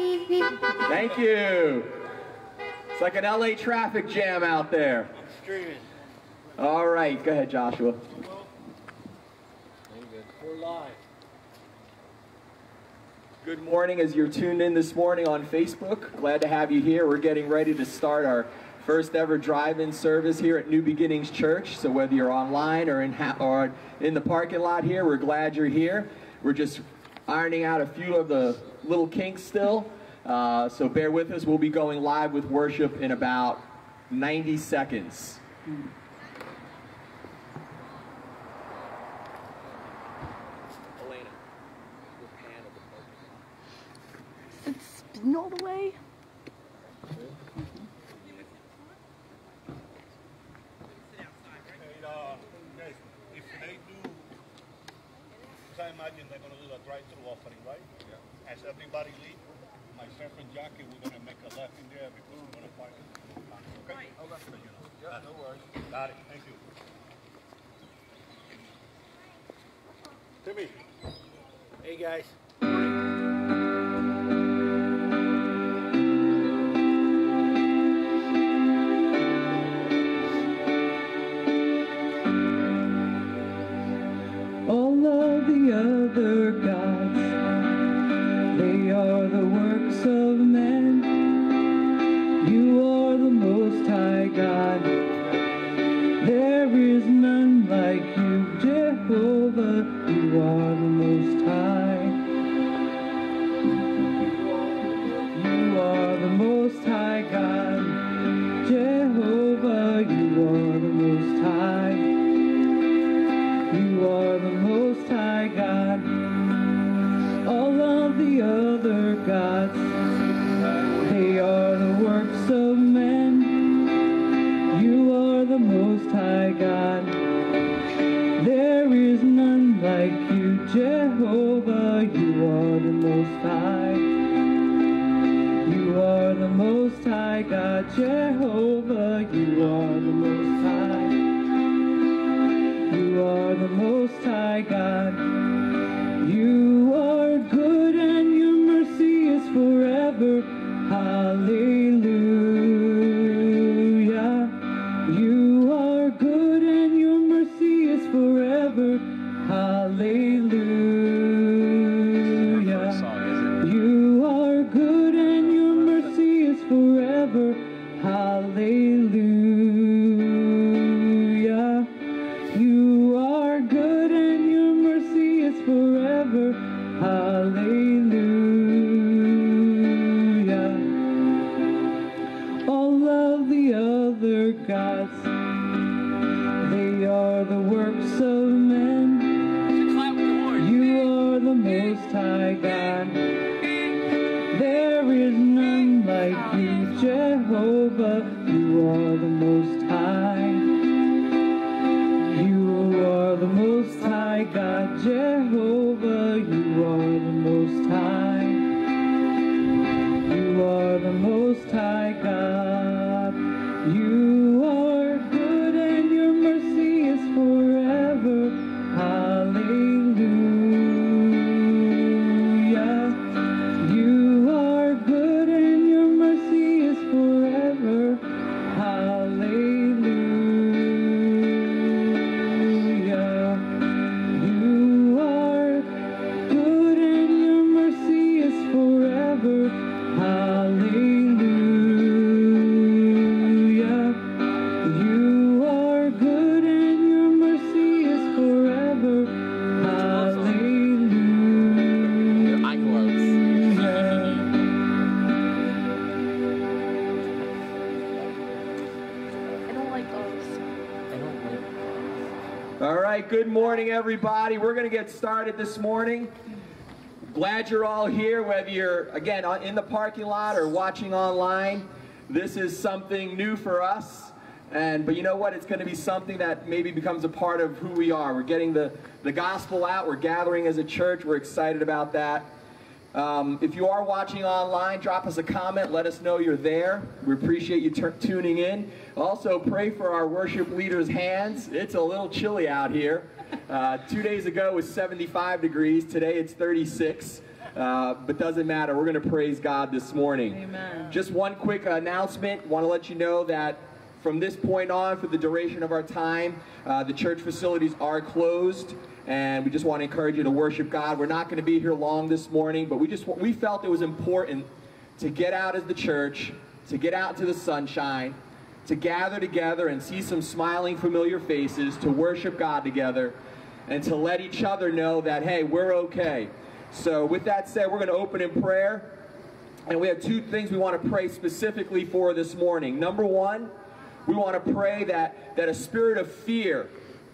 Thank you. It's like an LA traffic jam out there. Streaming. All right, go ahead, Joshua. We're live. Good morning as you're tuned in this morning on Facebook. Glad to have you here. We're getting ready to start our first ever drive-in service here at New Beginnings Church. So whether you're online or in or in the parking lot here, we're glad you're here. We're just ironing out a few of the little kinks still. Uh, so bear with us. We'll be going live with worship in about 90 seconds. Elena, It's spin all the way. Hey, uh, guys, if they do, because I imagine they're gonna do the drive-through offering, right? Yeah. As everybody leave, myself and Jackie, we're gonna make a left in there because we're gonna park it. Okay? Okay. So you know. Yeah, no worries. Got it, thank you. Timmy. Hey guys. All of the other gods, they are the works of men. You are the most high God. There is none like you, Jehovah. You are the most high. You are the most high gods, they are the works of men. You are the most high God. There is none like you, Jehovah. You are the most high. You are the most high God, Jehovah. You are the most high. You are the most high God. Right, good morning, everybody. We're going to get started this morning. Glad you're all here, whether you're, again, in the parking lot or watching online. This is something new for us. And, but you know what? It's going to be something that maybe becomes a part of who we are. We're getting the, the gospel out. We're gathering as a church. We're excited about that. Um, if you are watching online, drop us a comment. Let us know you're there. We appreciate you tuning in. Also, pray for our worship leaders' hands. It's a little chilly out here. Uh, two days ago it was 75 degrees. Today it's 36. Uh, but doesn't matter. We're going to praise God this morning. Amen. Just one quick announcement. Want to let you know that from this point on, for the duration of our time, uh, the church facilities are closed, and we just want to encourage you to worship God. We're not going to be here long this morning, but we just we felt it was important to get out as the church, to get out to the sunshine, to gather together and see some smiling, familiar faces, to worship God together, and to let each other know that hey, we're okay. So, with that said, we're going to open in prayer. And we have two things we want to pray specifically for this morning. Number one, we want to pray that, that a spirit of fear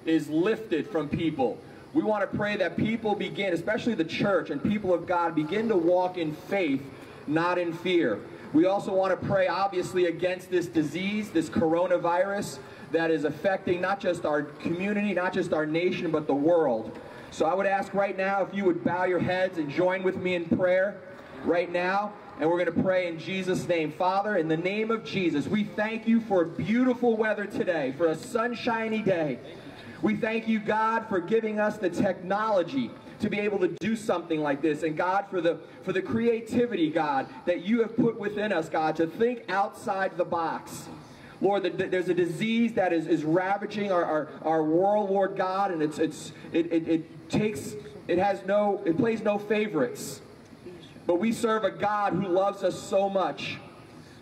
is lifted from people. We want to pray that people begin, especially the church and people of God, begin to walk in faith, not in fear. We also want to pray, obviously, against this disease, this coronavirus that is affecting not just our community, not just our nation, but the world. So I would ask right now if you would bow your heads and join with me in prayer right now. And we're going to pray in Jesus' name. Father, in the name of Jesus, we thank you for beautiful weather today, for a sunshiny day. We thank you, God, for giving us the technology to be able to do something like this. And God, for the, for the creativity, God, that you have put within us, God, to think outside the box. Lord, there's a disease that is, is ravaging our, our, our world, Lord God, and it's, it's, it, it, it takes, it has no, it plays no favorites. But we serve a God who loves us so much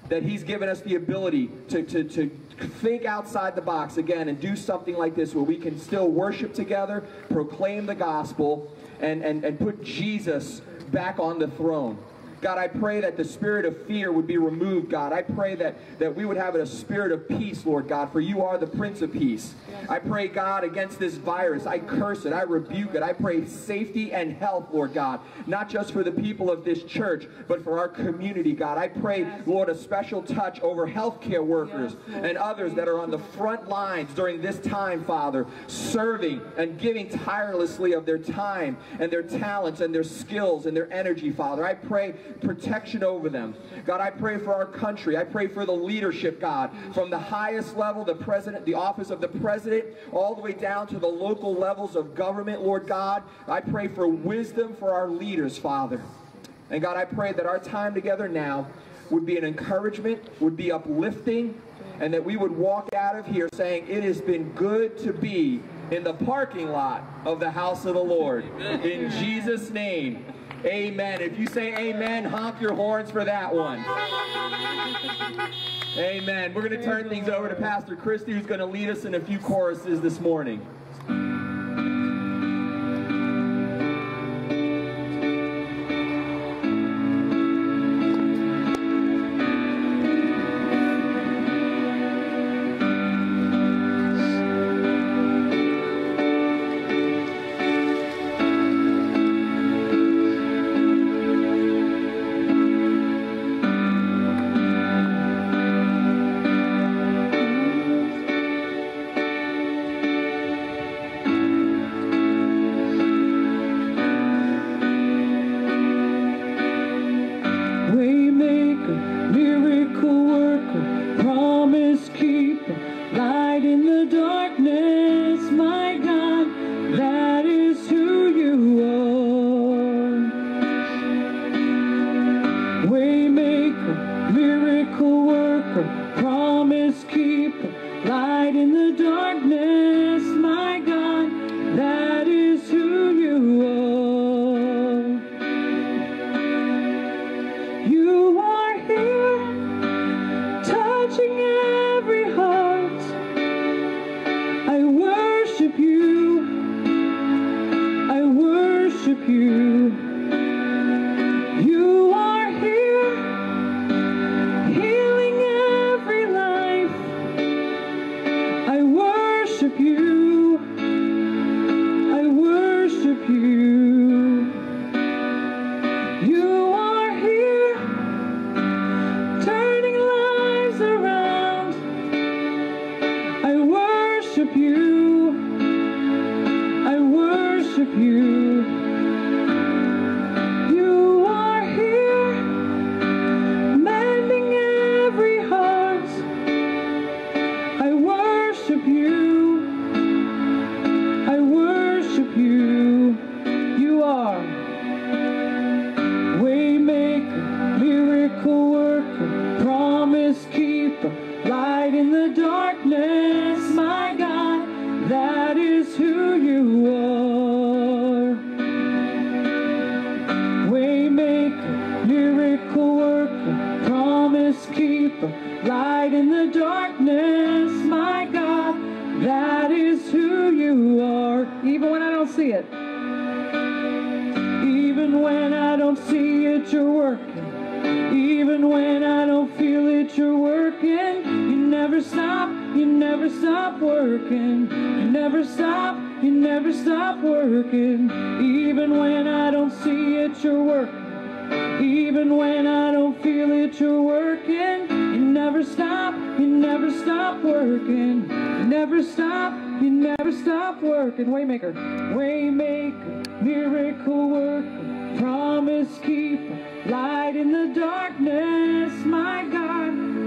that he's given us the ability to, to, to think outside the box again and do something like this where we can still worship together, proclaim the gospel, and, and, and put Jesus back on the throne. God, I pray that the spirit of fear would be removed, God. I pray that, that we would have a spirit of peace, Lord God, for you are the Prince of Peace. I pray, God, against this virus. I curse it. I rebuke it. I pray safety and health, Lord God, not just for the people of this church, but for our community, God. I pray, Lord, a special touch over healthcare workers and others that are on the front lines during this time, Father, serving and giving tirelessly of their time and their talents and their skills and their energy, Father. I pray protection over them. God, I pray for our country. I pray for the leadership, God, from the highest level, the president, the office of the president, all the way down to the local levels of government, Lord God. I pray for wisdom for our leaders, Father. And God, I pray that our time together now would be an encouragement, would be uplifting, and that we would walk out of here saying, it has been good to be in the parking lot of the house of the Lord. In Jesus' name. Amen. If you say amen, honk your horns for that one. Amen. We're going to turn things over to Pastor Kristi, who's going to lead us in a few choruses this morning. that you're working. You never stop, you never stop working. You never stop, you never stop working. Even when I don't see it, you're working. Even when I don't feel it, you're working. You never stop, you never stop working. You never stop, you never stop working. Waymaker, waymaker, miracle worker, promise keeper, light in the darkness, my God.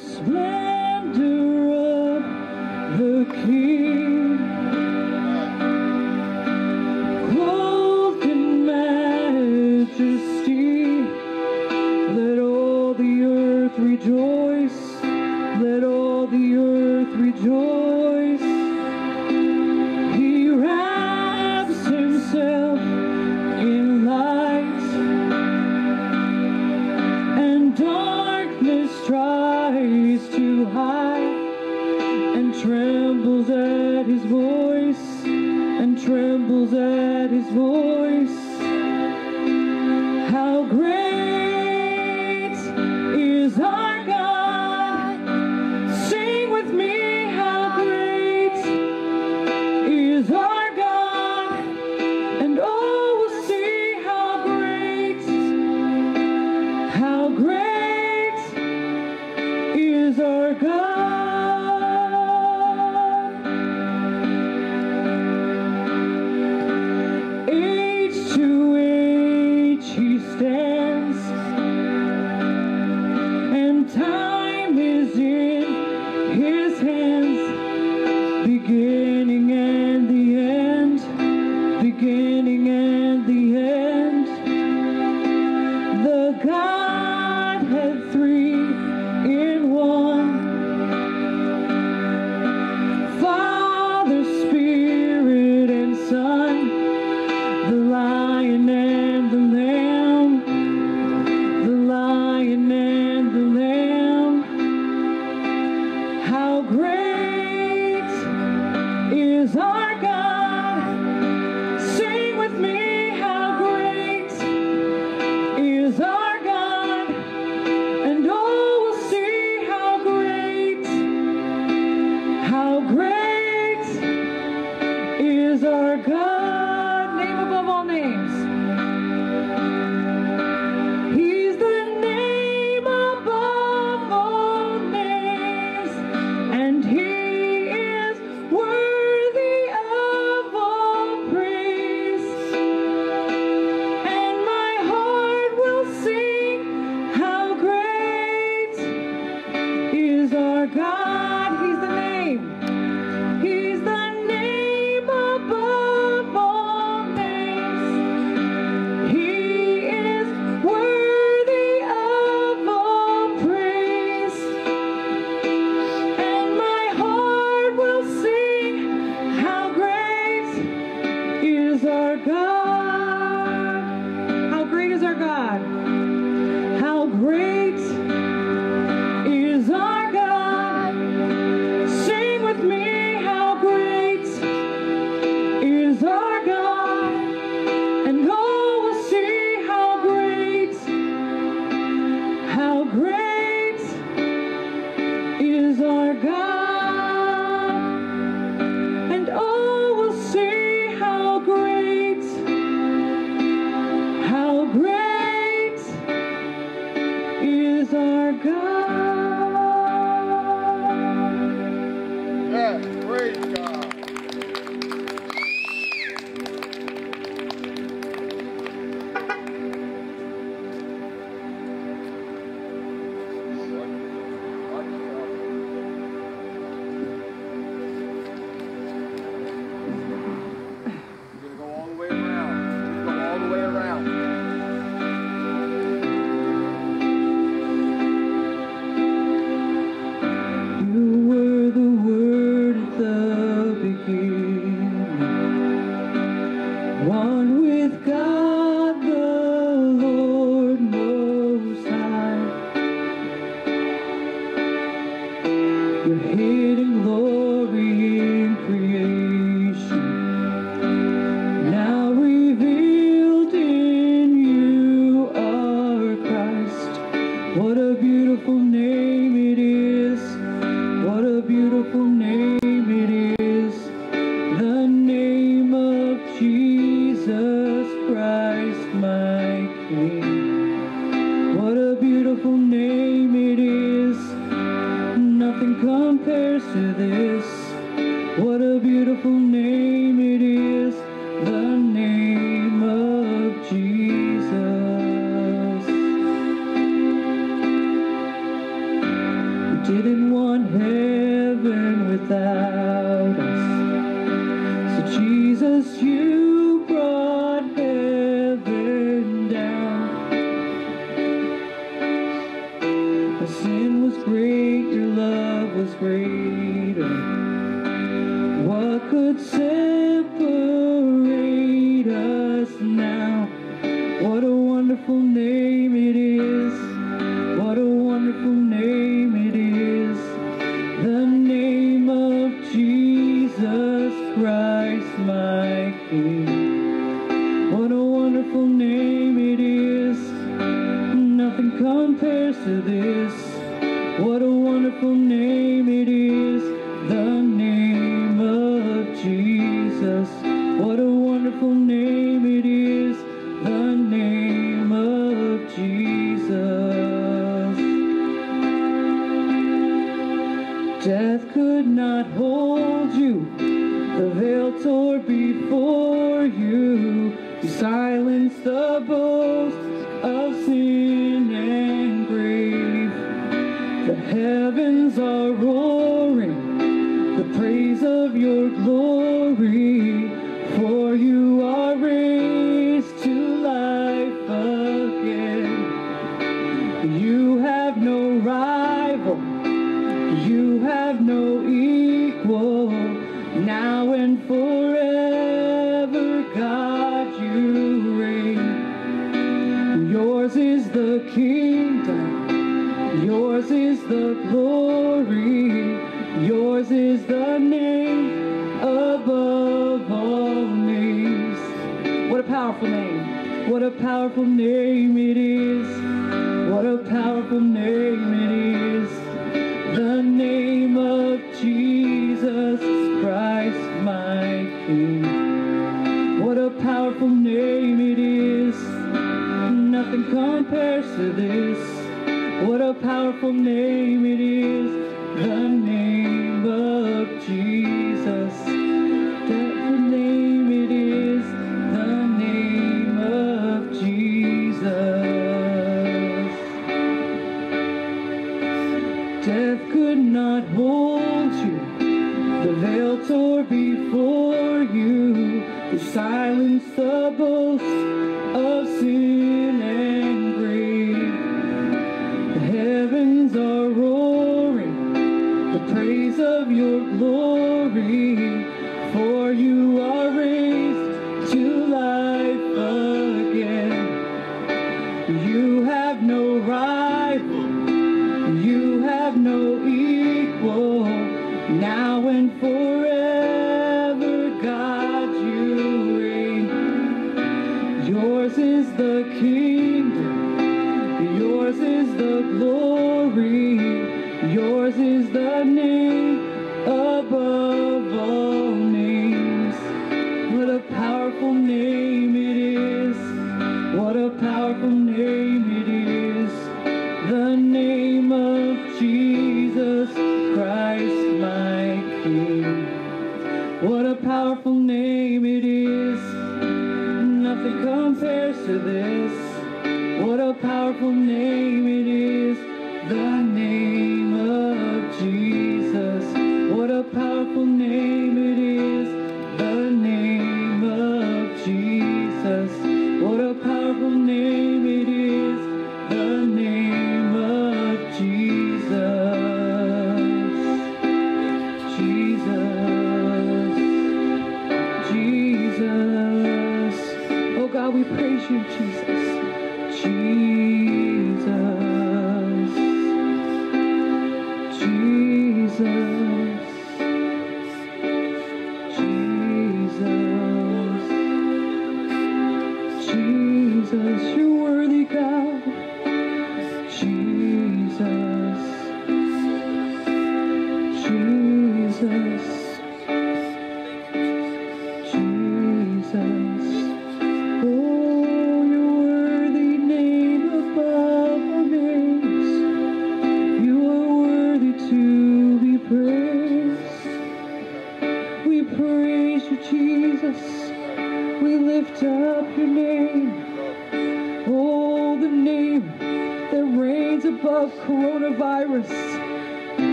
this.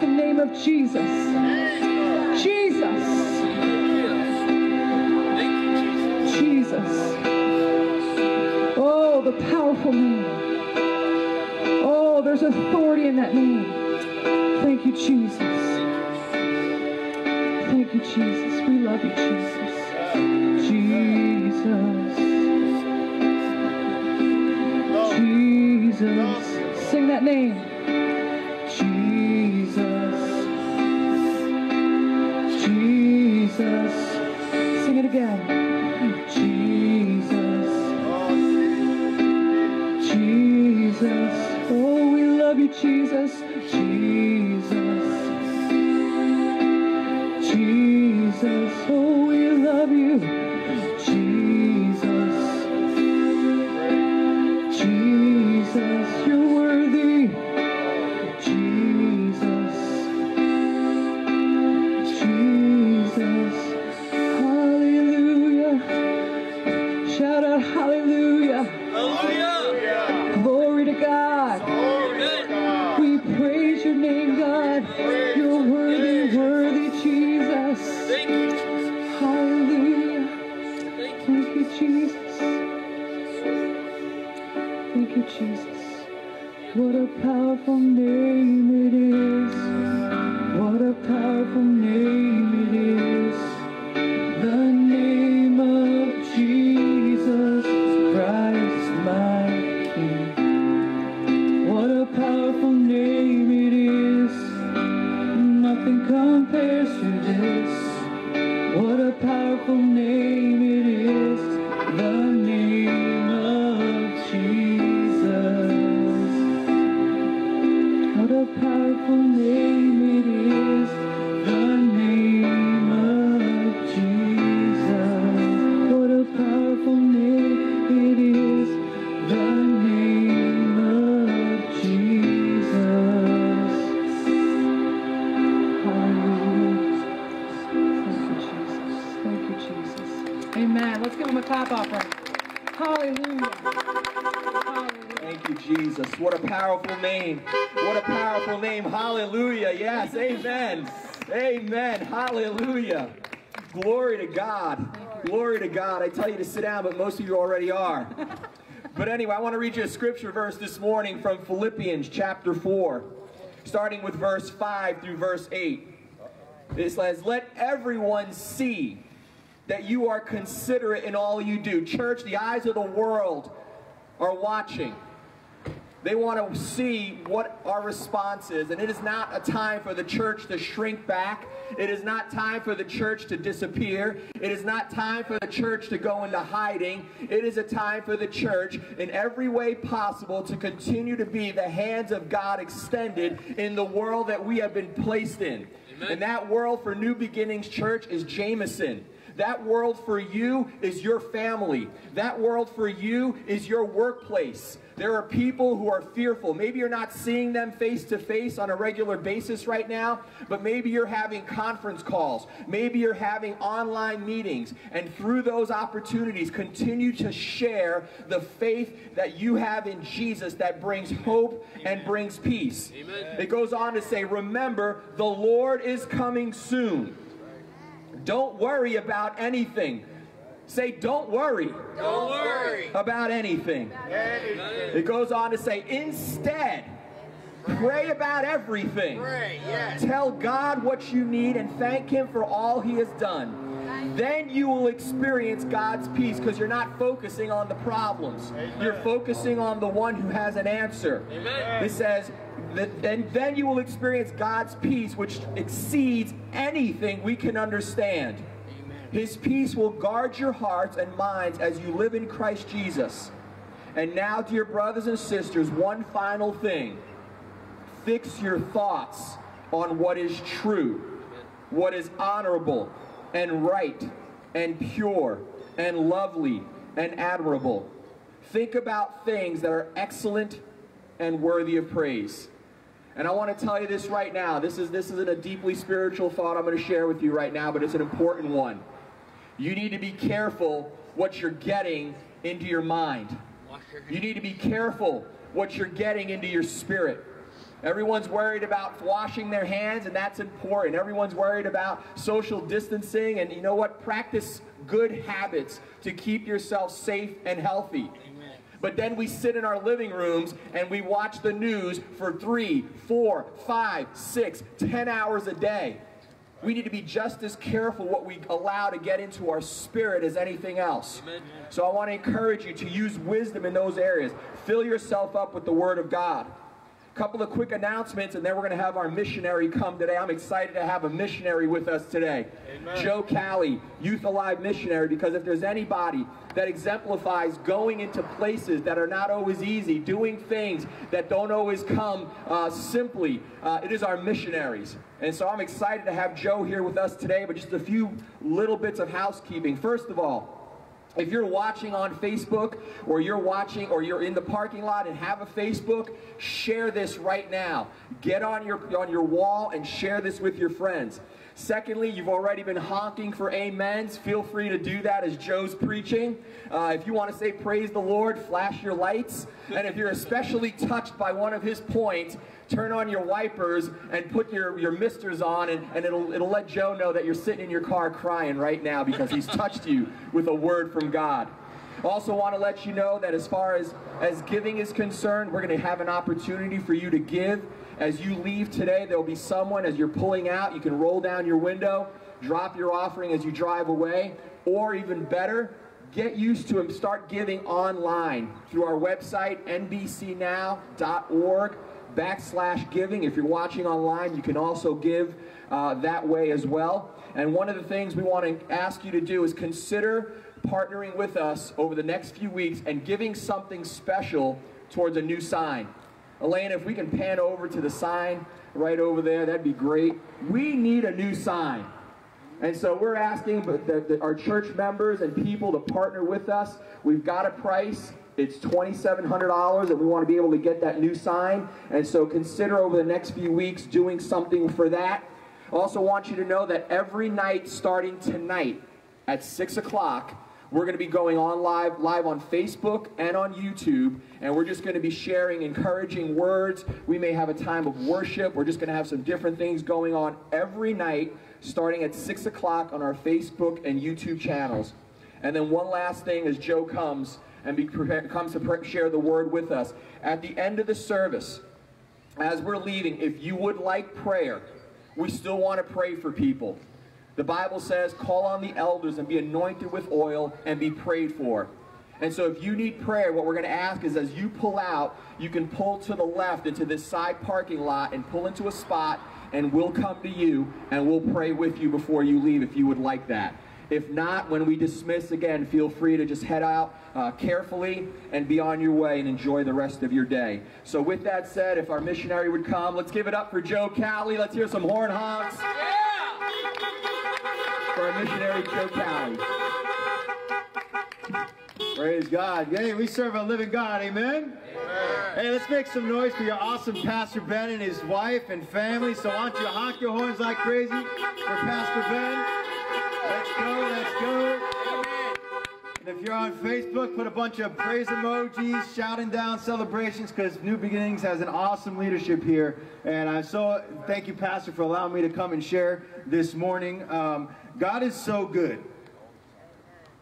The name of Jesus. Jesus. Jesus. Oh, the powerful name. Oh, there's authority in that name. Thank you, Jesus. Thank you, Jesus. We love you, Jesus. Name. What a powerful name. Hallelujah. Yes. Amen. Amen. Hallelujah. Glory to God. Glory to God. I tell you to sit down, but most of you already are. But anyway, I want to read you a scripture verse this morning from Philippians chapter 4, starting with verse 5 through verse 8. It says, Let everyone see that you are considerate in all you do. Church, the eyes of the world are watching. They want to see what our response is. And it is not a time for the church to shrink back. It is not time for the church to disappear. It is not time for the church to go into hiding. It is a time for the church, in every way possible, to continue to be the hands of God extended in the world that we have been placed in. And that world for New Beginnings Church is Jameson. That world for you is your family. That world for you is your workplace. There are people who are fearful. Maybe you're not seeing them face to face on a regular basis right now, but maybe you're having conference calls. Maybe you're having online meetings. And through those opportunities, continue to share the faith that you have in Jesus that brings hope and brings peace. It goes on to say, Remember, the Lord is coming soon. Don't worry about anything. Say, don't worry. Don't worry. About anything. It goes on to say, instead, pray about everything. Pray, yes. Tell God what you need and thank Him for all He has done. Then you will experience God's peace because you're not focusing on the problems. You're focusing on the one who has an answer. It says, then, then you will experience God's peace, which exceeds anything we can understand. His peace will guard your hearts and minds as you live in Christ Jesus. And now, dear brothers and sisters, one final thing. Fix your thoughts on what is true, what is honorable, and right, and pure, and lovely, and admirable. Think about things that are excellent and worthy of praise. And I want to tell you this right now. This is this isn't a deeply spiritual thought I'm going to share with you right now, but it's an important one. You need to be careful what you're getting into your mind. You need to be careful what you're getting into your spirit. Everyone's worried about washing their hands, and that's important. Everyone's worried about social distancing, and you know what? Practice good habits to keep yourself safe and healthy. But then we sit in our living rooms and we watch the news for three, four, five, six, ten hours a day. We need to be just as careful what we allow to get into our spirit as anything else. So I want to encourage you to use wisdom in those areas. Fill yourself up with the Word of God couple of quick announcements and then we're going to have our missionary come today. I'm excited to have a missionary with us today. Amen. Joe Cali, Youth Alive missionary, because if there's anybody that exemplifies going into places that are not always easy, doing things that don't always come uh, simply, uh, it is our missionaries. And so I'm excited to have Joe here with us today, but just a few little bits of housekeeping. First of all, if you're watching on Facebook or you're watching or you're in the parking lot and have a Facebook, share this right now. Get on your, on your wall and share this with your friends. Secondly, you've already been honking for amens. Feel free to do that as Joe's preaching. Uh, if you want to say praise the Lord, flash your lights. And if you're especially touched by one of his points, turn on your wipers and put your, your misters on and, and it'll, it'll let Joe know that you're sitting in your car crying right now because he's touched you with a word from God. Also want to let you know that as far as, as giving is concerned, we're going to have an opportunity for you to give. As you leave today, there will be someone as you're pulling out, you can roll down your window, drop your offering as you drive away, or even better, get used to and start giving online through our website, nbcnow.org backslash giving. If you're watching online, you can also give uh, that way as well. And one of the things we want to ask you to do is consider partnering with us over the next few weeks and giving something special towards a new sign. Elaine, if we can pan over to the sign right over there, that'd be great. We need a new sign. And so we're asking the, the, our church members and people to partner with us. We've got a price. It's $2,700 and we want to be able to get that new sign. And so consider over the next few weeks doing something for that. Also want you to know that every night starting tonight at 6 o'clock, we're going to be going on live, live on Facebook and on YouTube, and we're just going to be sharing encouraging words. We may have a time of worship. We're just going to have some different things going on every night, starting at 6 o'clock on our Facebook and YouTube channels. And then one last thing as Joe comes, and be prepared, comes to share the word with us. At the end of the service, as we're leaving, if you would like prayer, we still want to pray for people. The Bible says, call on the elders and be anointed with oil and be prayed for. And so if you need prayer, what we're going to ask is as you pull out, you can pull to the left into this side parking lot and pull into a spot and we'll come to you and we'll pray with you before you leave if you would like that. If not, when we dismiss again, feel free to just head out uh, carefully and be on your way and enjoy the rest of your day. So with that said, if our missionary would come, let's give it up for Joe Cali. Let's hear some horn honks. For our missionary, Joe Cali. Praise God. Hey, we serve a living God. Amen? Amen? Hey, let's make some noise for your awesome Pastor Ben and his wife and family. So why don't you honk your horns like crazy for Pastor Ben? Let's go, let's go. And if you're on Facebook, put a bunch of praise emojis, shouting down celebrations, because New Beginnings has an awesome leadership here. And I'm so thank you, Pastor, for allowing me to come and share this morning. Um, God is so good.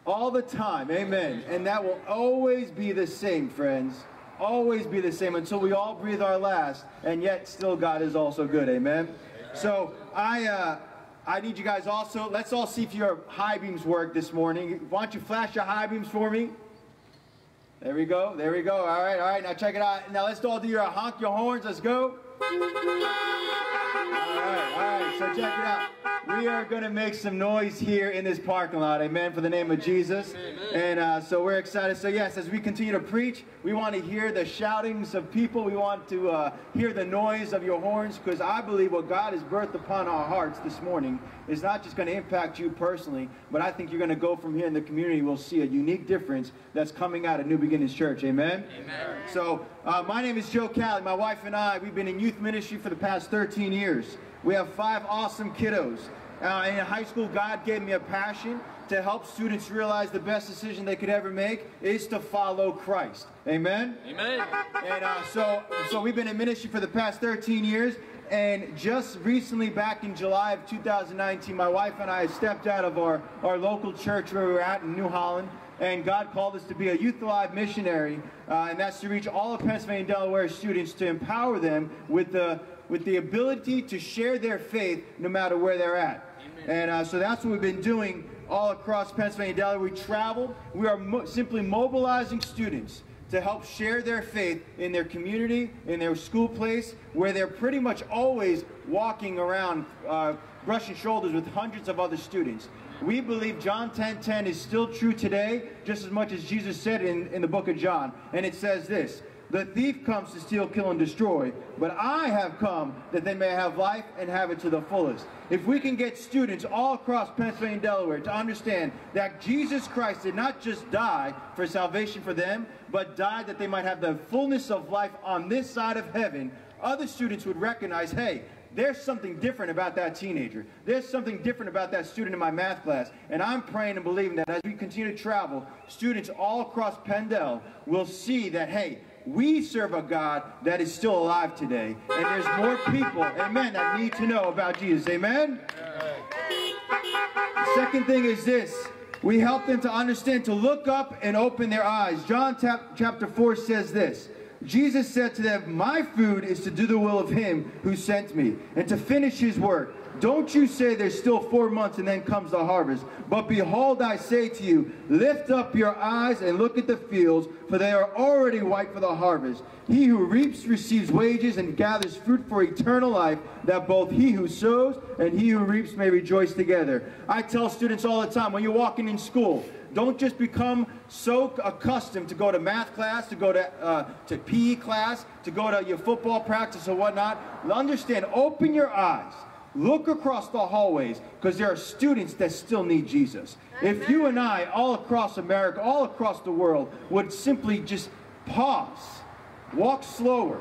All the time, amen. And that will always be the same, friends. Always be the same until we all breathe our last. And yet, still, God is also good, amen. So, I, uh, I need you guys also, let's all see if your high beams work this morning. Why don't you flash your high beams for me? There we go, there we go. All right, all right, now check it out. Now let's all do your honk your horns, let's go. All right, all right, so check it out. We are going to make some noise here in this parking lot, amen, for the name of Jesus. Amen. And uh, so we're excited. So yes, as we continue to preach, we want to hear the shoutings of people. We want to uh, hear the noise of your horns because I believe what God has birthed upon our hearts this morning is not just going to impact you personally, but I think you're going to go from here in the community. We'll see a unique difference that's coming out of New Beginnings Church. Amen? Amen. So uh, my name is Joe Cali. My wife and I, we've been in youth ministry for the past 13 years. We have five awesome kiddos. Uh, in high school, God gave me a passion to help students realize the best decision they could ever make is to follow Christ. Amen? Amen. And uh, so, so we've been in ministry for the past 13 years. And just recently, back in July of 2019, my wife and I stepped out of our, our local church where we were at in New Holland. And God called us to be a Youth Alive missionary. Uh, and that's to reach all of Pennsylvania and Delaware students to empower them with the, with the ability to share their faith no matter where they're at. And uh, so that's what we've been doing all across Pennsylvania and Delaware. We travel. We are mo simply mobilizing students to help share their faith in their community, in their school place, where they're pretty much always walking around, uh, brushing shoulders with hundreds of other students. We believe John 10:10 10, is still true today, just as much as Jesus said in, in the book of John. And it says this. The thief comes to steal, kill, and destroy, but I have come that they may have life and have it to the fullest. If we can get students all across Pennsylvania and Delaware to understand that Jesus Christ did not just die for salvation for them, but died that they might have the fullness of life on this side of heaven, other students would recognize, hey, there's something different about that teenager. There's something different about that student in my math class. And I'm praying and believing that as we continue to travel, students all across Pendel will see that, hey, we serve a God that is still alive today. And there's more people, amen, that need to know about Jesus. Amen? The second thing is this. We help them to understand, to look up and open their eyes. John chapter 4 says this. Jesus said to them, My food is to do the will of him who sent me, and to finish his work. Don't you say there's still four months and then comes the harvest. But behold, I say to you, lift up your eyes and look at the fields, for they are already white for the harvest. He who reaps receives wages and gathers fruit for eternal life, that both he who sows and he who reaps may rejoice together. I tell students all the time, when you're walking in school, don't just become so accustomed to go to math class, to go to, uh, to PE class, to go to your football practice or whatnot. Understand, open your eyes. Look across the hallways because there are students that still need Jesus. If you and I, all across America, all across the world, would simply just pause, walk slower,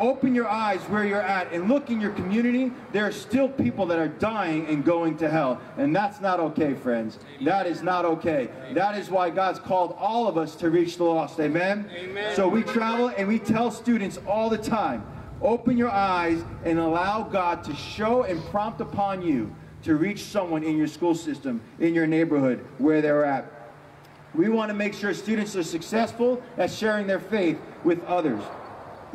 open your eyes where you're at and look in your community, there are still people that are dying and going to hell. And that's not okay, friends. That is not okay. That is why God's called all of us to reach the lost. Amen? Amen. So we travel and we tell students all the time, open your eyes and allow God to show and prompt upon you to reach someone in your school system, in your neighborhood, where they're at. We want to make sure students are successful at sharing their faith with others.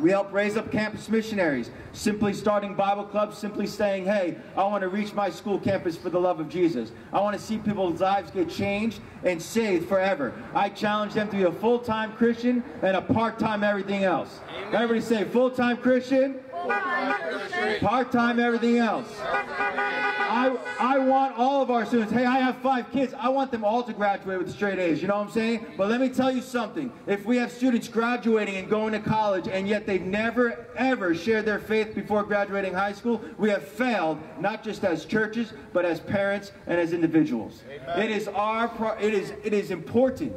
We help raise up campus missionaries, simply starting Bible clubs, simply saying, hey, I want to reach my school campus for the love of Jesus. I want to see people's lives get changed and saved forever. I challenge them to be a full-time Christian and a part-time everything else. Amen. Everybody say full-time Christian, part-time everything else. I, I want all of our students, hey, I have five kids. I want them all to graduate with straight A's, you know what I'm saying? But let me tell you something. If we have students graduating and going to college and yet they've never, ever shared their faith before graduating high school, we have failed, not just as churches, but as parents and as individuals. Amen. It is our, it is, it is important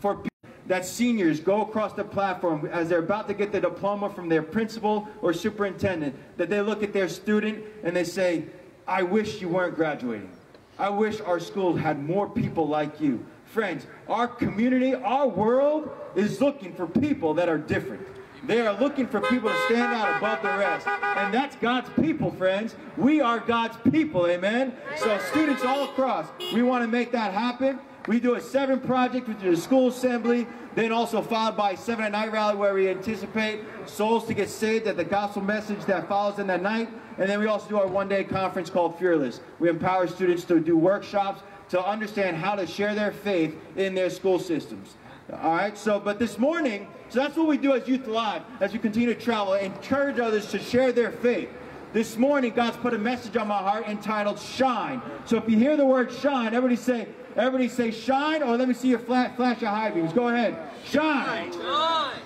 for that seniors go across the platform as they're about to get the diploma from their principal or superintendent, that they look at their student and they say, I wish you weren't graduating. I wish our school had more people like you. Friends, our community, our world is looking for people that are different. They are looking for people to stand out above the rest. And that's God's people, friends. We are God's people, amen? So students all across, we want to make that happen. We do a seven project with the school assembly, then also followed by seven at night rally where we anticipate souls to get saved at the gospel message that follows in that night. And then we also do our one-day conference called Fearless. We empower students to do workshops to understand how to share their faith in their school systems. All right, so, but this morning, so that's what we do as Youth Alive, as we continue to travel, encourage others to share their faith. This morning, God's put a message on my heart entitled Shine. So if you hear the word shine, everybody say, Everybody say shine, or let me see your flash, flash of high beams. Go ahead. Shine. shine.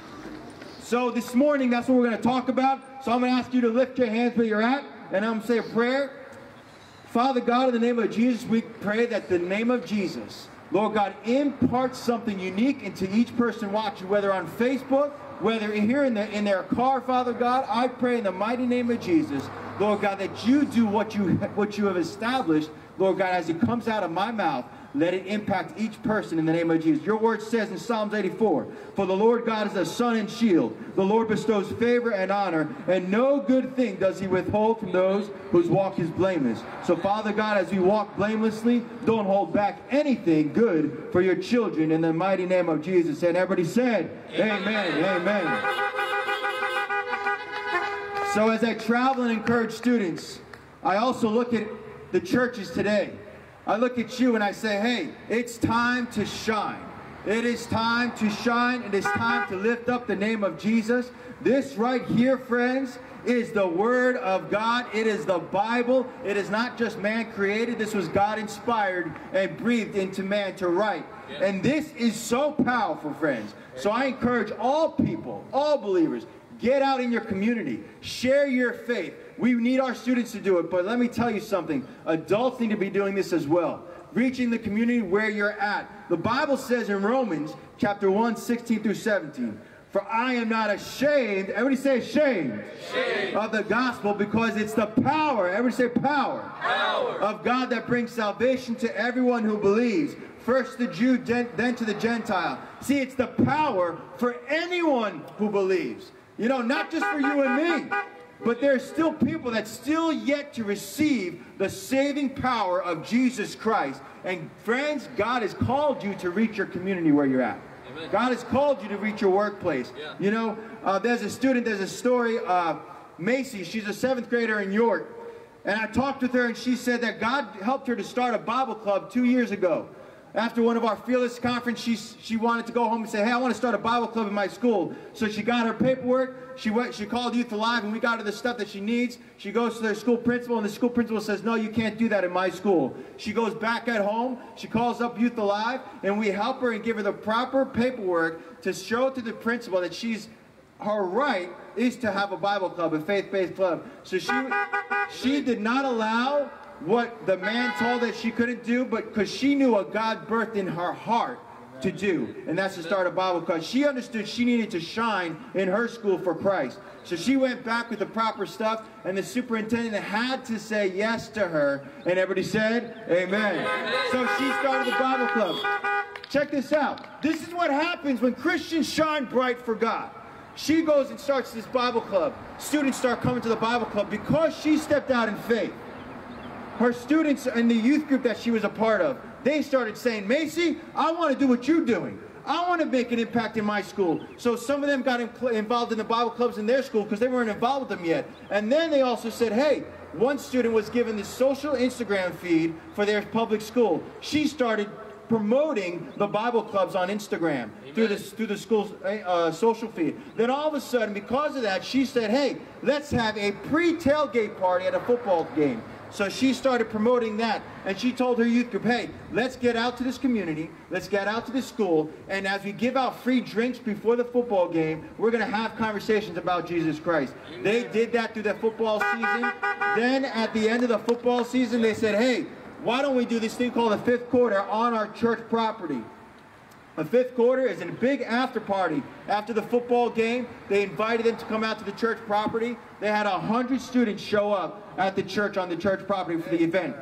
So this morning, that's what we're going to talk about. So I'm going to ask you to lift your hands where you're at, and I'm going to say a prayer. Father God, in the name of Jesus, we pray that the name of Jesus, Lord God, imparts something unique into each person watching, whether on Facebook, whether here in, the, in their car, Father God, I pray in the mighty name of Jesus, Lord God, that you do what you, what you have established, Lord God, as it comes out of my mouth, let it impact each person in the name of Jesus. Your word says in Psalms 84, For the Lord God is a sun and shield. The Lord bestows favor and honor, and no good thing does he withhold from those whose walk is blameless. So, Father God, as we walk blamelessly, don't hold back anything good for your children in the mighty name of Jesus. And everybody said, Amen. Amen. Amen. So as I travel and encourage students, I also look at the churches today. I look at you and I say, hey, it's time to shine. It is time to shine. It is time to lift up the name of Jesus. This right here, friends, is the Word of God. It is the Bible. It is not just man created. This was God inspired and breathed into man to write. And this is so powerful, friends. So I encourage all people, all believers, Get out in your community. Share your faith. We need our students to do it, but let me tell you something. Adults need to be doing this as well. Reaching the community where you're at. The Bible says in Romans chapter 1, 16 through 17, For I am not ashamed, everybody say ashamed, of the gospel because it's the power, everybody say power, power, of God that brings salvation to everyone who believes. First the Jew, then to the Gentile. See, it's the power for anyone who believes. You know, not just for you and me, but there are still people that still yet to receive the saving power of Jesus Christ. And friends, God has called you to reach your community where you're at. God has called you to reach your workplace. You know, uh, there's a student, there's a story, uh, Macy, she's a seventh grader in York. And I talked with her and she said that God helped her to start a Bible club two years ago. After one of our Fearless conference, she, she wanted to go home and say, hey, I want to start a Bible club in my school. So she got her paperwork, she went, she called Youth Alive, and we got her the stuff that she needs. She goes to their school principal, and the school principal says, no, you can't do that in my school. She goes back at home, she calls up Youth Alive, and we help her and give her the proper paperwork to show to the principal that she's her right is to have a Bible club, a faith-based club. So she she did not allow what the man told that she couldn't do, but because she knew what God birthed in her heart to do, and that's to start a Bible club. She understood she needed to shine in her school for Christ. So she went back with the proper stuff, and the superintendent had to say yes to her, and everybody said, Amen. So she started the Bible club. Check this out. This is what happens when Christians shine bright for God. She goes and starts this Bible club. Students start coming to the Bible club because she stepped out in faith. Her students in the youth group that she was a part of, they started saying, Macy, I want to do what you're doing. I want to make an impact in my school. So some of them got in- involved in the Bible clubs in their school because they weren't involved with them yet. And then they also said, hey, one student was given the social Instagram feed for their public school. She started promoting the Bible clubs on Instagram through the through the school's uh, social feed. Then all of a sudden, because of that, she said, "Hey, let's have a pre-tailgate party at a football game." So she started promoting that, and she told her youth group, "Hey, let's get out to this community, let's get out to this school, and as we give out free drinks before the football game, we're going to have conversations about Jesus Christ." They did that through the football season. Then at the end of the football season, they said, "Hey." why don't we do this thing called the fifth quarter on our church property? A fifth quarter is a big after party. After the football game, they invited them to come out to the church property. They had a hundred students show up at the church on the church property for the event.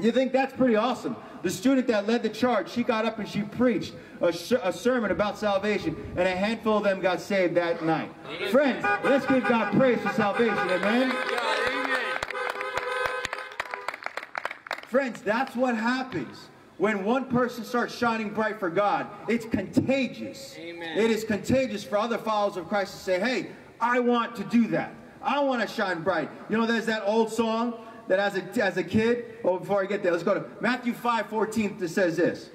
You think that's pretty awesome. The student that led the charge, she got up and she preached a, a sermon about salvation, and a handful of them got saved that night. Friends, let's give God praise for salvation, amen? Friends, that's what happens when one person starts shining bright for God. It's contagious. Amen. It is contagious for other followers of Christ to say, hey, I want to do that. I want to shine bright. You know, there's that old song that as a, as a kid, oh, before I get there, let's go to Matthew 5 14 that says this.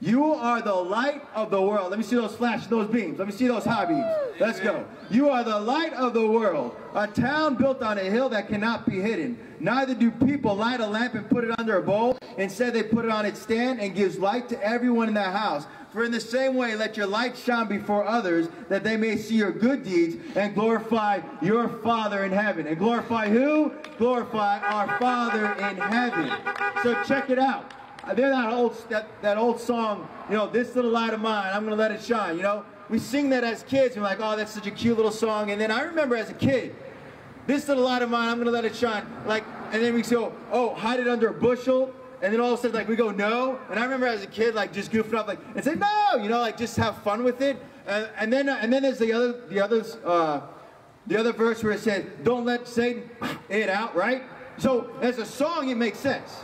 You are the light of the world. Let me see those flash, those beams. Let me see those high beams. Let's go. You are the light of the world. A town built on a hill that cannot be hidden. Neither do people light a lamp and put it under a bowl. Instead, they put it on its stand and gives light to everyone in the house. For in the same way, let your light shine before others, that they may see your good deeds and glorify your Father in heaven. And glorify who? Glorify our Father in heaven. So check it out. They're that old that, that old song, you know, this little light of mine, I'm gonna let it shine, you know? We sing that as kids, we're like, oh, that's such a cute little song. And then I remember as a kid, this little light of mine, I'm gonna let it shine. Like, and then we go, oh, hide it under a bushel. and then all of a sudden like we go no, and I remember as a kid like just goofing off like and say no, you know, like just have fun with it, and, and then and then there's the other the others uh, the other verse where it says, don't let Satan it out, right? So as a song it makes sense.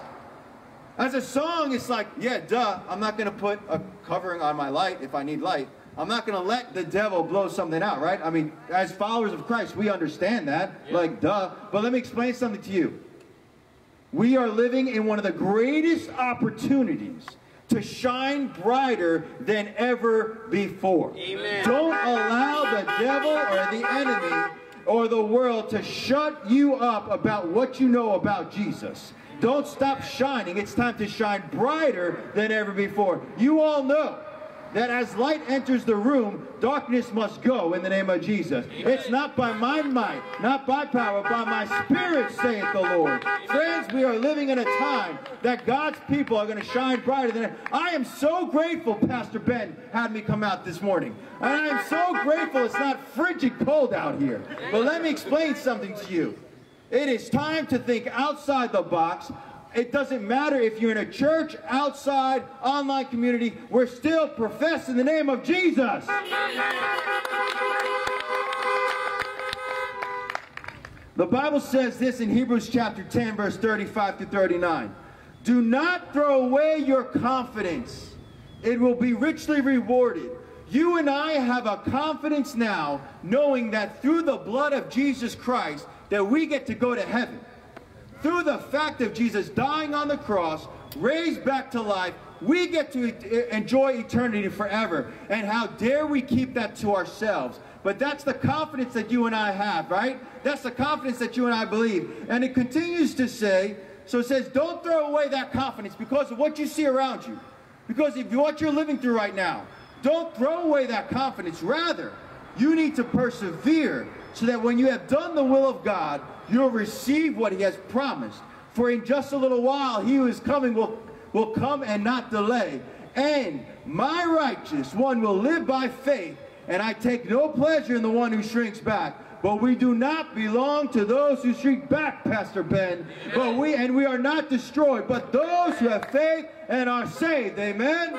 As a song, it's like, yeah, duh, I'm not going to put a covering on my light if I need light. I'm not going to let the devil blow something out, right? I mean, as followers of Christ, we understand that. Like, duh. But let me explain something to you. We are living in one of the greatest opportunities to shine brighter than ever before. Amen. Don't allow the devil or the enemy or the world to shut you up about what you know about Jesus. Don't stop shining. It's time to shine brighter than ever before. You all know that as light enters the room, darkness must go in the name of Jesus. It's not by my might, not by power, but by my spirit, saith the Lord. Friends, we are living in a time that God's people are going to shine brighter than ever. I am so grateful Pastor Ben had me come out this morning. And I am so grateful it's not frigid cold out here. But let me explain something to you. It is time to think outside the box. It doesn't matter if you're in a church, outside, online community, we're still professing the name of Jesus. The Bible says this in Hebrews chapter 10, verse 35 to 39. Do not throw away your confidence. It will be richly rewarded. You and I have a confidence now, knowing that through the blood of Jesus Christ, that we get to go to heaven. Through the fact of Jesus dying on the cross, raised back to life, we get to enjoy eternity forever. And how dare we keep that to ourselves? But that's the confidence that you and I have, right? That's the confidence that you and I believe. And it continues to say, so it says, don't throw away that confidence because of what you see around you. Because of what you're living through right now. Don't throw away that confidence. Rather, you need to persevere so that when you have done the will of God, you'll receive what he has promised. For in just a little while, he who is coming will, will come and not delay. And my righteous one will live by faith, and I take no pleasure in the one who shrinks back. But we do not belong to those who shrink back, Pastor Ben. But we and we are not destroyed, but those who have faith and are saved. Amen.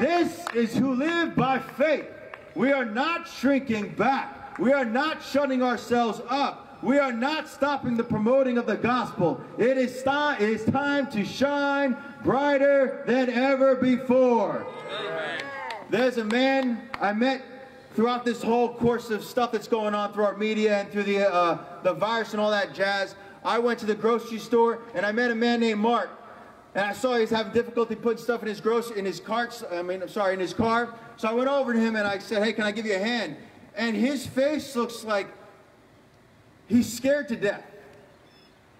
This is who live by faith. We are not shrinking back. We are not shutting ourselves up. We are not stopping the promoting of the gospel. It is, it is time to shine brighter than ever before. There's a man I met throughout this whole course of stuff that's going on through our media and through the, uh, the virus and all that jazz. I went to the grocery store and I met a man named Mark. And I saw he was having difficulty putting stuff in his gross in his carts. I mean, I'm sorry, in his car. So I went over to him and I said, "Hey, can I give you a hand?" And his face looks like he's scared to death.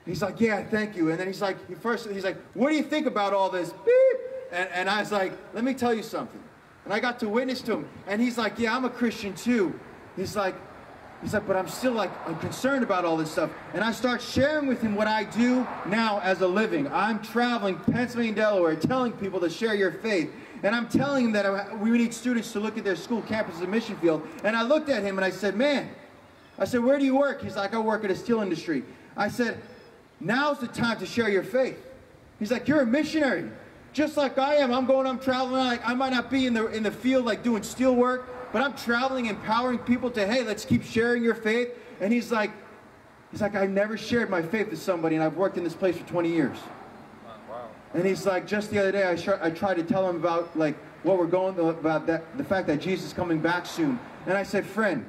He's like, "Yeah, thank you." And then he's like, first he's like, "What do you think about all this?" Beep. And, and I was like, "Let me tell you something." And I got to witness to him. And he's like, "Yeah, I'm a Christian too." He's like, He's like, but I'm still like, I'm concerned about all this stuff. And I start sharing with him what I do now as a living. I'm traveling Pennsylvania Delaware, telling people to share your faith. And I'm telling him that we need students to look at their school campus and mission field. And I looked at him and I said, man, I said, where do you work? He's like, I work at a steel industry. I said, now's the time to share your faith. He's like, you're a missionary. Just like I am. I'm going, I'm traveling. Like, I might not be in the, in the field like doing steel work, but I'm traveling, empowering people to, hey, let's keep sharing your faith. And he's like, he's like, I've never shared my faith with somebody, and I've worked in this place for 20 years. Wow. And he's like, just the other day, I, sh- I tried to tell him about like what we're going through, about that, the fact that Jesus is coming back soon. And I said, friend,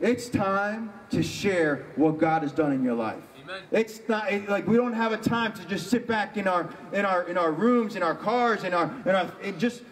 it's time to share what God has done in your life. It's not it- like we don't have a time to just sit back in our in our in our rooms, in our cars, in our in our it just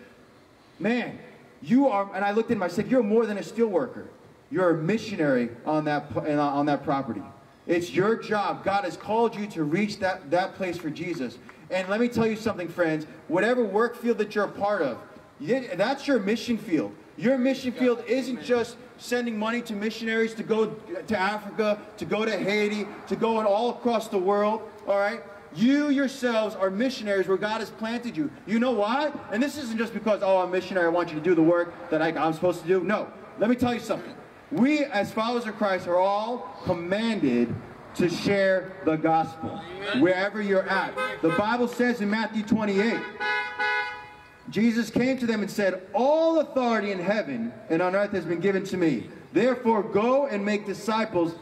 man, you are. And I looked at him. I said, "You're more than a steel worker. You're a missionary on that on that property. It's your job. God has called you to reach that that place for Jesus. And let me tell you something, friends. Whatever work field that you're a part of, that's your mission field. Your mission field isn't just sending money to missionaries to go to Africa, to go to Haiti, to go all across the world. All right. You yourselves are missionaries where God has planted you. You know why? And this isn't just because, oh, I'm a missionary, I want you to do the work that I, I'm supposed to do. No. Let me tell you something. We, as followers of Christ, are all commanded to share the gospel wherever you're at. The Bible says in Matthew 28, Jesus came to them and said, All authority in heaven and on earth has been given to me. Therefore, go and make disciples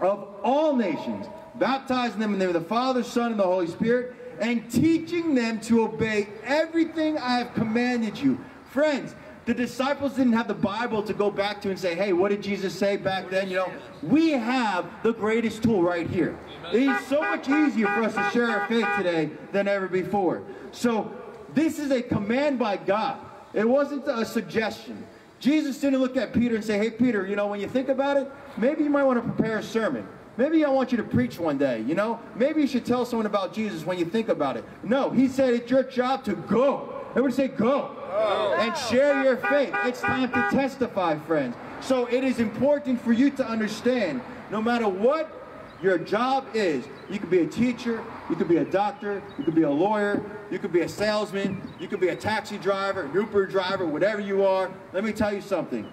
of all nations, baptizing them in the name of the Father, Son, and the Holy Spirit, and teaching them to obey everything I have commanded you. Friends, the disciples didn't have the Bible to go back to and say, hey, what did Jesus say back then? You know, we have the greatest tool right here. It's so much easier for us to share our faith today than ever before. So this is a command by God. It wasn't a suggestion. Jesus didn't look at Peter and say, hey, Peter, you know, when you think about it, maybe you might want to prepare a sermon. Maybe I want you to preach one day, you know? Maybe you should tell someone about Jesus when you think about it. No, he said it's your job to go. Everybody say go. Oh. And share your faith. It's time to testify, friends. So it is important for you to understand, no matter what your job is, you could be a teacher, you could be a doctor, you could be a lawyer, you could be a salesman, you could be a taxi driver, an Uber driver, whatever you are. Let me tell you something.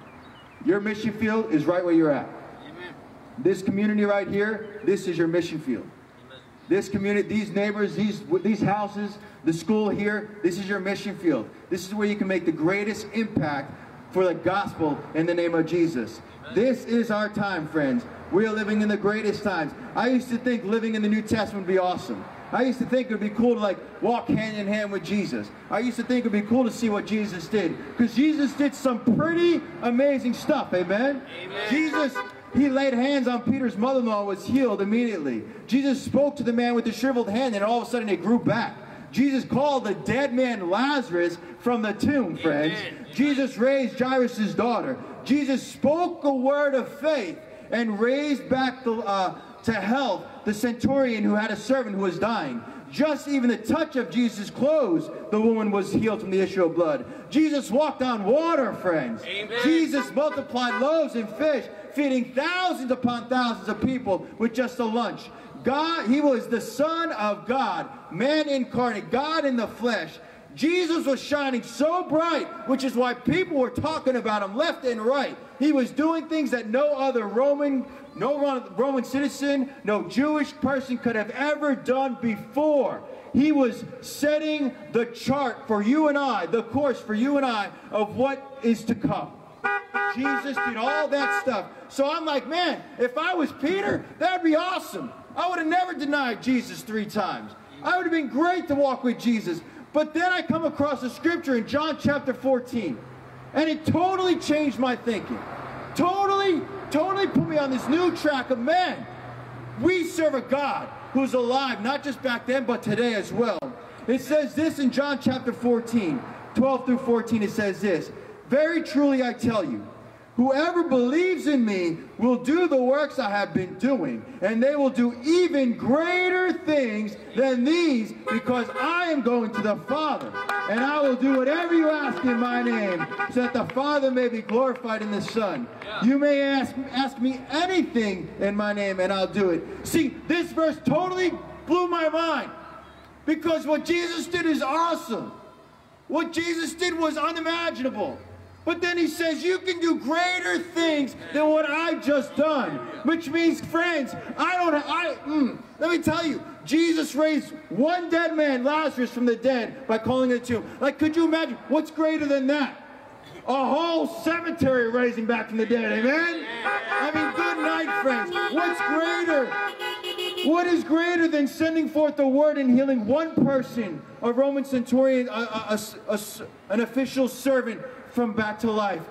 Your mission field is right where you're at. This community right here, this is your mission field. This community, these neighbors, these, these houses, the school here, this is your mission field. This is where you can make the greatest impact for the gospel in the name of Jesus. This is our time, friends. We are living in the greatest times. I used to think living in the New Testament would be awesome. I used to think it would be cool to like walk hand in hand with Jesus. I used to think it would be cool to see what Jesus did. Because Jesus did some pretty amazing stuff, amen? amen. Jesus he laid hands on Peter's mother-in-law was healed immediately. Jesus spoke to the man with the shriveled hand and all of a sudden it grew back. Jesus called the dead man Lazarus from the tomb, friends. Amen. Jesus raised Jairus' daughter. Jesus spoke a word of faith and raised back the, uh, to health the centurion who had a servant who was dying. Just even the touch of Jesus' clothes, the woman was healed from the issue of blood. Jesus walked on water, friends. Amen. Jesus multiplied loaves and fish feeding thousands upon thousands of people with just a lunch. God, he was the Son of God, man incarnate, God in the flesh. Jesus was shining so bright, which is why people were talking about him left and right. He was doing things that no other Roman, no Roman citizen, no Jewish person could have ever done before. He was setting the chart for you and I, the course for you and I of what is to come. Jesus did all that stuff. So I'm like, man, if I was Peter, that'd be awesome. I would have never denied Jesus three times. I would have been great to walk with Jesus. But then I come across a scripture in John chapter 14, and it totally changed my thinking. Totally, totally put me on this new track of man. We serve a God who's alive, not just back then, but today as well. It says this in John chapter 14, 12 through 14, it says this. Very truly I tell you, whoever believes in me will do the works I have been doing, and they will do even greater things than these, because I am going to the Father. And I will do whatever you ask in my name, so that the Father may be glorified in the Son. You may ask, ask me anything in my name, and I'll do it. See, this verse totally blew my mind. Because what Jesus did is awesome. What Jesus did was unimaginable. But then he says, you can do greater things than what I've just done. Which means, friends, I don't, I, mm, let me tell you, Jesus raised one dead man, Lazarus, from the dead by calling it a tomb. Like, could you imagine? What's greater than that? A whole cemetery raising back from the dead, amen? I mean, good night, friends. What's greater? What is greater than sending forth the word and healing one person, a Roman centurion, a, a, a, an official servant, from back to life.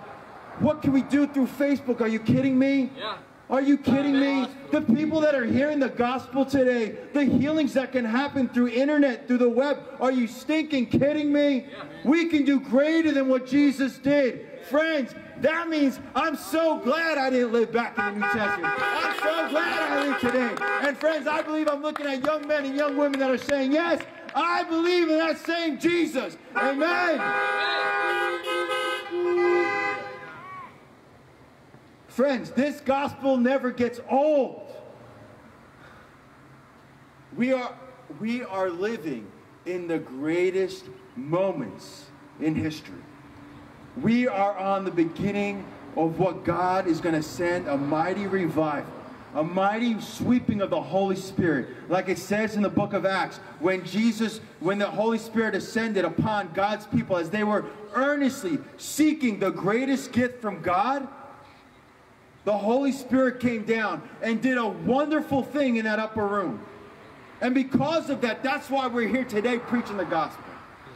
What can we do through Facebook? Are you kidding me? Yeah. Are you kidding me? The people that are hearing the gospel today, the healings that can happen through internet, through the web, are you stinking kidding me? Yeah. We can do greater than what Jesus did. Friends, that means I'm so glad I didn't live back in the New Testament. I'm so glad I live today. And friends, I believe I'm looking at young men and young women that are saying, yes, I believe in that same Jesus. Amen. Friends, this gospel never gets old. We are, we are living in the greatest moments in history. We are on the beginning of what God is going to send a mighty revival, a mighty sweeping of the Holy Spirit. Like it says in the book of Acts, when Jesus, when the Holy Spirit ascended upon God's people as they were earnestly seeking the greatest gift from God, the Holy Spirit came down and did a wonderful thing in that upper room. And because of that, that's why we're here today preaching the gospel.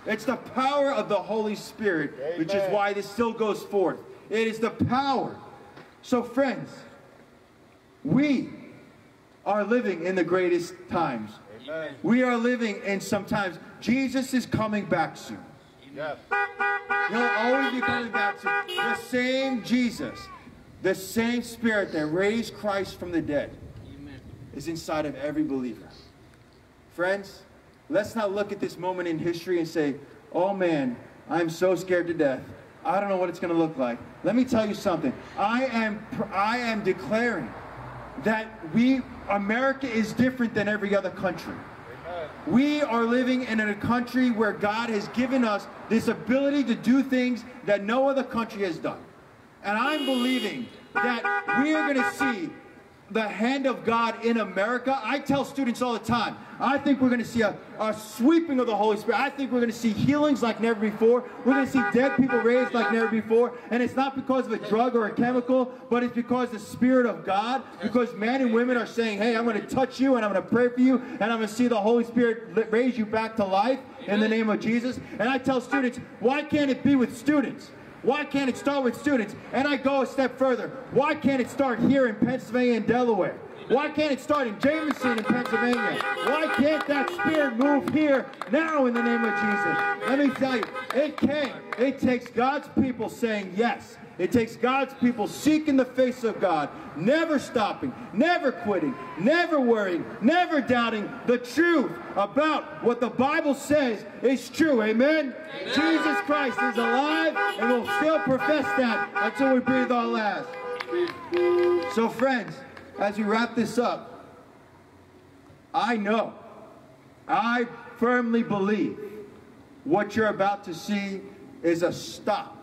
It's the power of the Holy Spirit, which is why this still goes forth. It is the power. So, friends, we are living in the greatest times. Amen. We are living in some times. Jesus is coming back soon. Yes. He'll always be coming back to the same Jesus, the same Spirit that raised Christ from the dead is inside of every believer. Friends, let's not look at this moment in history and say, oh man, I'm so scared to death. I don't know what it's going to look like. Let me tell you something. I am, I am declaring that we, America is different than every other country. We are living in a country where God has given us this ability to do things that no other country has done. And I'm believing that we are going to see the hand of God in America. I tell students all the time, I think we're going to see a, a sweeping of the Holy Spirit. I think we're going to see healings like never before. We're going to see dead people raised like never before. And it's not because of a drug or a chemical, but it's because the Spirit of God, because men and women are saying, hey, I'm going to touch you and I'm going to pray for you and I'm going to see the Holy Spirit raise you back to life in the name of Jesus. And I tell students, why can't it be with students? Why can't it start with students? And I go a step further. Why can't it start here in Pennsylvania and Delaware? Why can't it start in Jamison in Pennsylvania? Why can't that spirit move here now in the name of Jesus? Let me tell you, it can. It takes God's people saying yes. It takes God's people seeking the face of God, never stopping, never quitting, never worrying, never doubting the truth about what the Bible says is true. Amen? Jesus Christ is alive and will still profess that until we breathe our last. So, friends, as we wrap this up, I know, I firmly believe what you're about to see is a stop